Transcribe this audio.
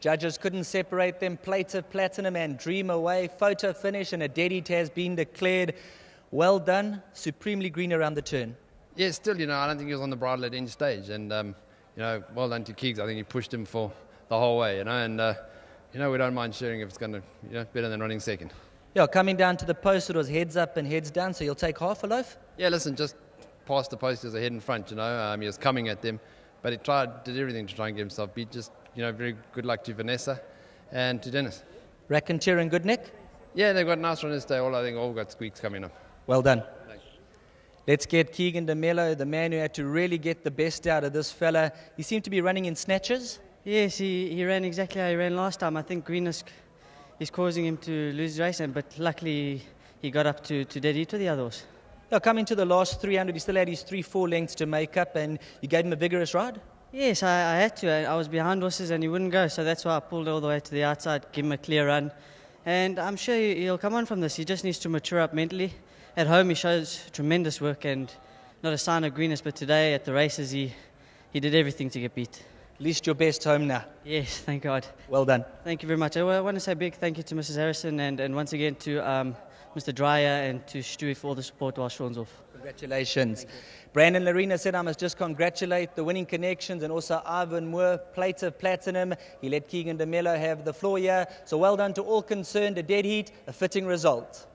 Judges couldn't separate them. Plate of platinum and dream away. Photo finish and a dead heat has been declared. Well done. Supremely green around the turn. Yeah, still, you know, I don't think he was on the bridle at any stage. And, um, you know, well done to Keegs. I think he pushed him for the whole way, you know. And, uh, you know, we don't mind sharing if it's going to, you know, better than running second. Yeah, coming down to the post, it was heads up and heads down, so you'll take half a loaf? Yeah, listen, just past the post, he was ahead in front, you know. Um, he was coming at them, but he tried, did everything to try and get himself beat. Just, you know, very good luck to Vanessa and to Dennis. Racontier and good Nick? Yeah, they've got nice runners today. All I think all got squeaks coming up. Well done. Let's get Keagan De Melo, the man who had to really get the best out of this fella. He seemed to be running in snatches. Yes, he, he ran exactly how he ran last time. I think greenness is causing him to lose the race, but luckily he got up to, to dead heat with the others. Now, coming to the last 300, he still had his three, four lengths to make up, and you gave him a vigorous ride? Yes, I, I had to. I, I was behind horses and he wouldn't go, so that's why I pulled all the way to the outside, give him a clear run. And I'm sure he'll come on from this. He just needs to mature up mentally. At home, he shows tremendous work and not a sign of greenness, but today at the races, he, he did everything to get beat. At least your best home now. Yes, thank God. Well done. Thank you very much. I want to say a big thank you to Mrs. Harrison and, and once again to um, Mr. Dreyer and to Stewie for all the support while Sean's off. Congratulations. Brandon Lerena said I must just congratulate the winning connections and also Ivan Moore, plate of platinum. He let Keagan De Melo have the floor here. So well done to all concerned. A dead heat, a fitting result.